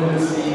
good to see